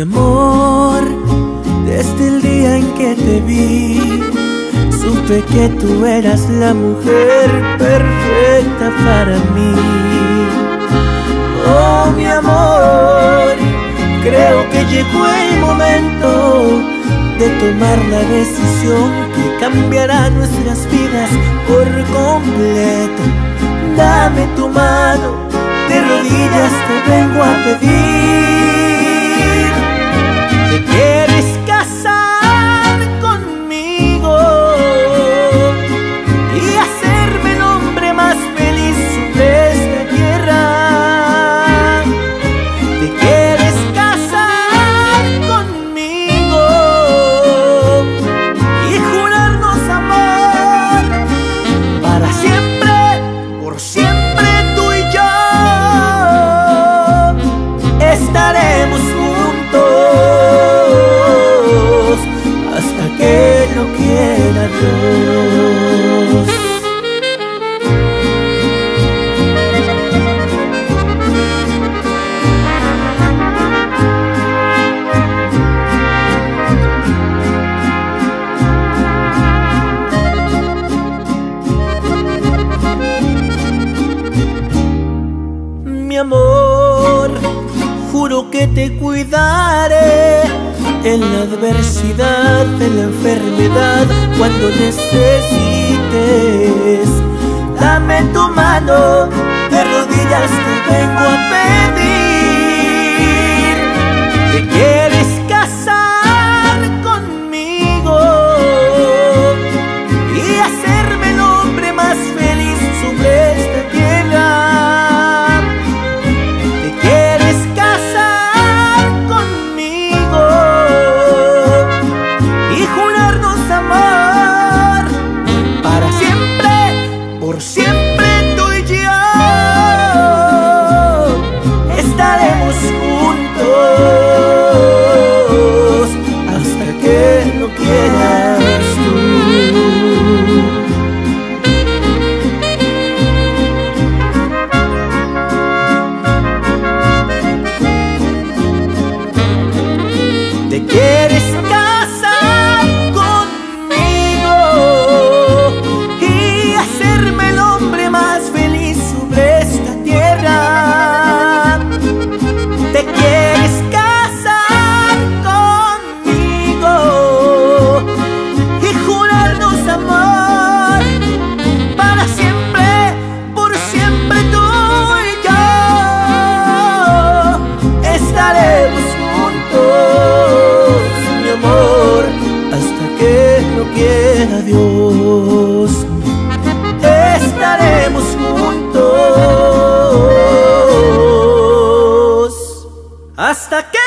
Mi amor, desde el día en que te vi, supe que tú eras la mujer perfecta para mí. Oh, mi amor, creo que llegó el momento de tomar la decisión que cambiará nuestras vidas por completo. Dame tu mano, de rodillas te vengo a pedir. Amor, juro que te cuidaré en la adversidad, en la enfermedad, cuando necesites. Dame tu mano, de rodillas te vengo a pedir. Querer 明日